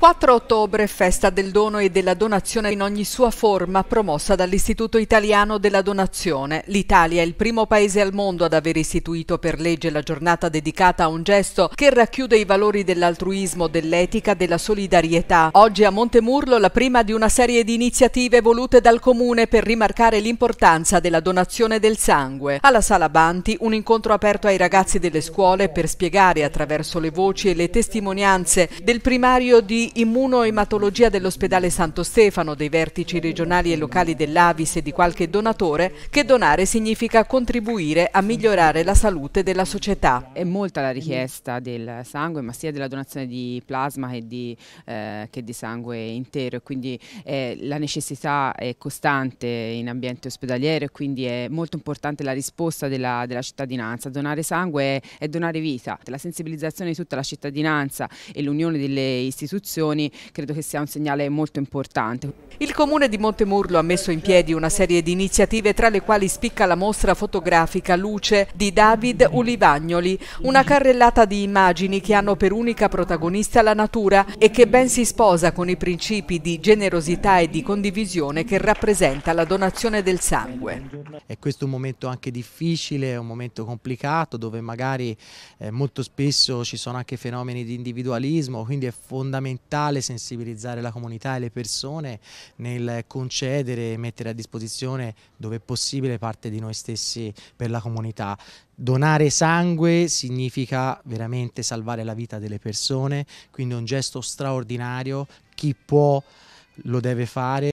4 ottobre, festa del dono e della donazione in ogni sua forma, promossa dall'Istituto Italiano della Donazione. L'Italia è il primo paese al mondo ad aver istituito per legge la giornata dedicata a un gesto che racchiude i valori dell'altruismo, dell'etica, della solidarietà. Oggi a Montemurlo la prima di una serie di iniziative volute dal Comune per rimarcare l'importanza della donazione del sangue. Alla Sala Banti un incontro aperto ai ragazzi delle scuole per spiegare attraverso le voci e le testimonianze del primario di immunoematologia dell'ospedale Santo Stefano, dei vertici regionali e locali dell'Avis e di qualche donatore, che donare significa contribuire a migliorare la salute della società. È molta la richiesta del sangue, ma sia della donazione di plasma che di, eh, che di sangue intero e quindi eh, la necessità è costante in ambiente ospedaliero e quindi è molto importante la risposta della, della cittadinanza. Donare sangue è, è donare vita. La sensibilizzazione di tutta la cittadinanza e l'unione delle istituzioni istituzioni credo che sia un segnale molto importante. Il comune di Montemurlo ha messo in piedi una serie di iniziative tra le quali spicca la mostra fotografica Luce di David Ulivagnoli, una carrellata di immagini che hanno per unica protagonista la natura e che ben si sposa con i principi di generosità e di condivisione che rappresenta la donazione del sangue. È questo un momento anche difficile, un momento complicato dove magari eh, molto spesso ci sono anche fenomeni di individualismo, quindi è fondamentale fondamentale sensibilizzare la comunità e le persone nel concedere e mettere a disposizione dove è possibile parte di noi stessi per la comunità. Donare sangue significa veramente salvare la vita delle persone, quindi è un gesto straordinario, chi può lo deve fare.